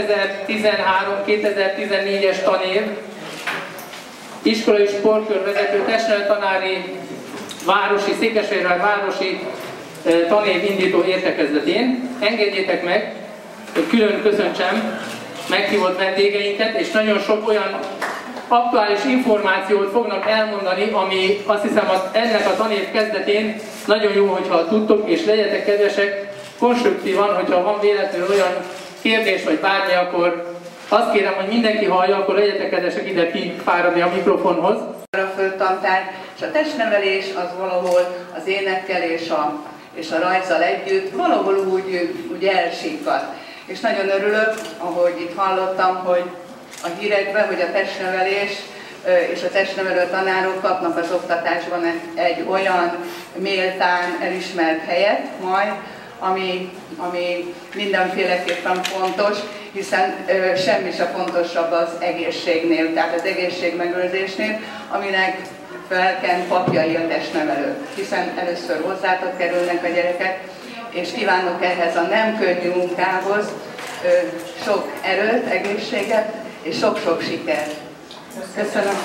2013-2014-es tanév, iskolai sportkörvezető, testnevel tanári, városi, Székesfehérvár városi tanév indító értekezletén. Engedjétek meg, hogy külön köszöntsem meghívott vendégeinket, és nagyon sok olyan aktuális információt fognak elmondani, ami azt hiszem az ennek a tanév kezdetén nagyon jó, hogyha tudtok, és legyetek kedvesek, konstruktívan, hogyha van véletlenül olyan kérdés vagy bármi, akkor azt kérem, hogy mindenki hallja, akkor legyetek kedvesek ide kifáradni a mikrofonhoz. A föltantár, és a testnevelés az valahol az énekkel és a, és a rajzzal együtt valahol úgy, úgy elsikad. És nagyon örülök, ahogy itt hallottam, hogy a hírekben, hogy a testnevelés és a testnevelő tanárok kapnak az oktatásban egy olyan méltán elismert helyet majd, ami, ami mindenféleképpen fontos, hiszen ö, semmi sem fontosabb az egészségnél, tehát az egészségmegőrzésnél, aminek felken papjai a testnevelők, hiszen először hozzátok kerülnek a gyerekek, és kívánok ehhez a nem könnyű munkához ö, sok erőt, egészséget és sok-sok sikert. Köszönöm.